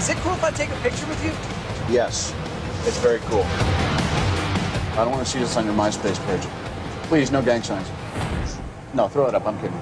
Is it cool if I take a picture with you? Yes, it's very cool. I don't want to see this on your MySpace page. Please, no gang signs. No, throw it up. I'm kidding.